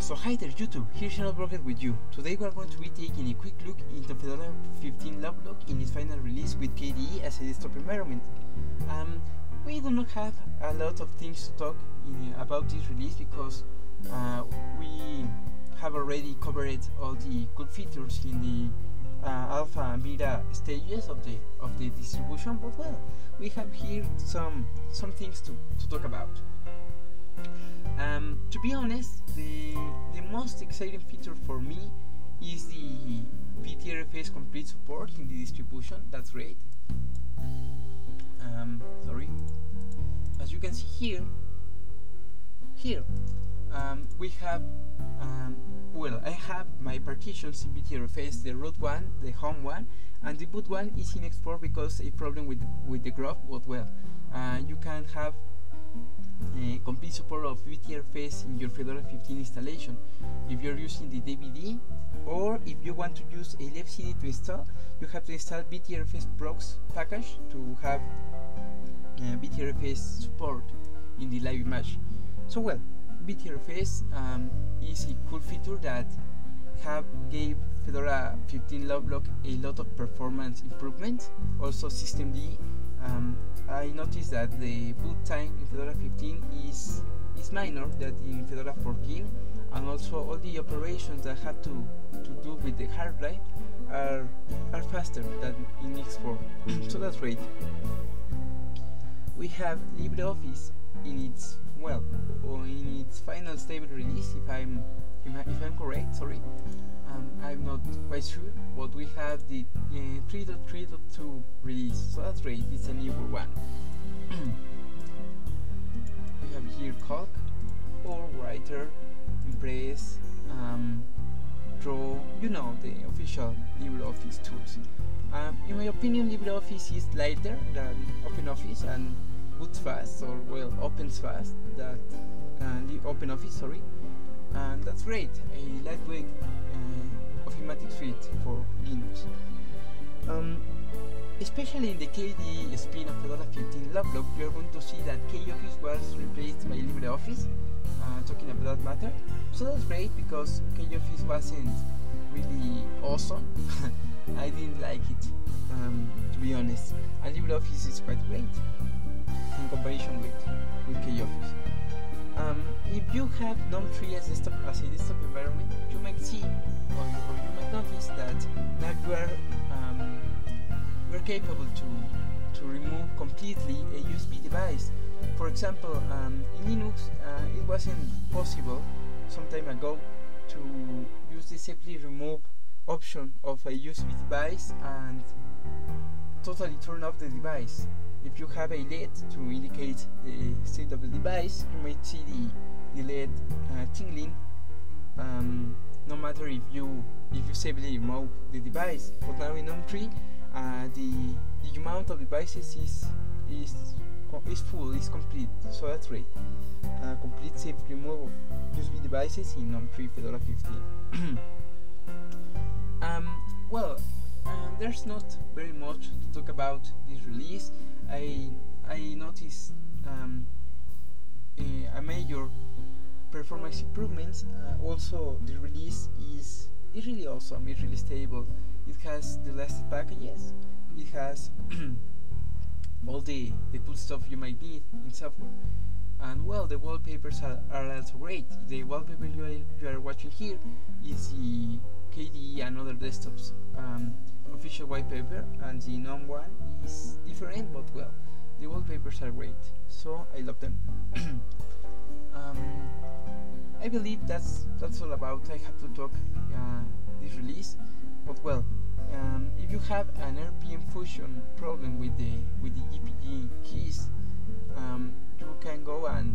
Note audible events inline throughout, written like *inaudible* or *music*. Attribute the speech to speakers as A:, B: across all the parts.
A: So hi there YouTube, here's Channel Broker with you. Today we are going to be taking a quick look into Fedora 15 Lovelock in its final release with KDE as a desktop environment. Um, we do not have a lot of things to talk in, about this release because uh, we have already covered all the cool features in the uh, alpha and beta stages of the of the distribution but well we have here some some things to, to talk about um, to be honest, the most exciting feature for me is the btrfs complete support in the distribution. That's great. Um, sorry. As you can see here, here um, we have, um, well, I have my partitions in btrfs, the root one, the home one, and the boot one is in export because a problem with with the GRUB. But well, uh, you can have uh, complete support of btrfs in your Fedora 15 installation. If you're using the DVD or if you want to use a live CD to install you have to install btrfs progs package to have uh, btrfs support in the live image so well btrfs um, is a cool feature that have gave Fedora 15 Lovelock a lot of performance improvements also systemd um, I noticed that the boot time in Fedora 15 is is minor than in Fedora 14 and also all the operations that have to, to do with the hard drive are, are faster than in ext4 *clears throat* so that's great. We have LibreOffice in its well in its final stable release if I'm if I'm correct sorry um, I'm not quite sure, but we have the uh, 3.3.2 release, so that's great, it's a newer one. *clears throat* we have here Calc, or Writer, Impress, um, Draw, you know, the official LibreOffice tools. Um, in my opinion, LibreOffice is lighter than OpenOffice and boots fast, or well, opens fast, that uh, OpenOffice, sorry, and that's great, a lightweight Offimatic suite for Linux. Um, especially in the KDE spin of Fedora 15 Lovelock, we are going to see that KOffice was replaced by LibreOffice, uh, talking about that matter. So that's great because KOffice wasn't really awesome. *laughs* I didn't like it, um, to be honest. And LibreOffice is quite great in comparison with, with KOffice. Um, if you have GNOME 3 as, desktop, as a desktop environment, you might see or you, or you might notice that you are um, are capable to to remove completely a USB device. For example, um, in Linux, uh, it wasn't possible some time ago to use the safely remove option of a USB device and totally turn off the device. If you have a LED to indicate the state of the device, you might see the, the LED uh, tingling um, no matter if you if you safely remove the device. But now in GNOME 3, uh, the the amount of devices is is is full, is complete. So that's great. Uh, complete safe removal USB devices in GNOME 3 Fedora 15. *clears throat* um, well, um, there's not very much to talk about this release. I I noticed um, a, a, major performance improvements. Uh, also, the release is really awesome. It's really stable. It has the latest packages. It has *clears throat* all the the cool stuff you might need in software. And well, the wallpapers are, are also great. The wallpaper you are, you are watching here is the KDE and other desktops um, official wallpaper and the GNOME one is different but well the wallpapers are great so I love them *clears throat* um, I believe that's that's all about I have to talk uh, this release. But well um, if you have an RPM fusion problem with the with the GPG keys um, you can go and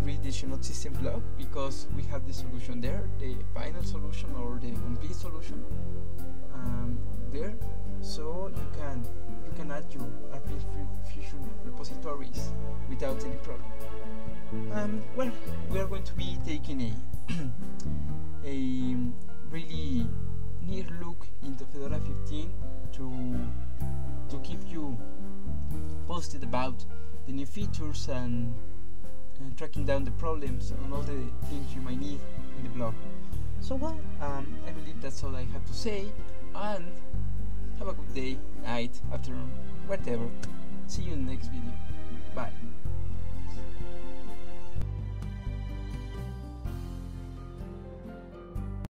A: read the Xenode system blog because we have the solution there the final solution or the complete solution um, there. So you can you can add your RPM fusion repositories without any problem um, well we are going to be taking a *clears throat* a really near look into Fedora 15 to to keep you posted about the new features and, and tracking down the problems and all the things you might need in the blog. So well, um, I believe that's all I have to say, and have a good day, night, afternoon, whatever. See you in the next video. Bye.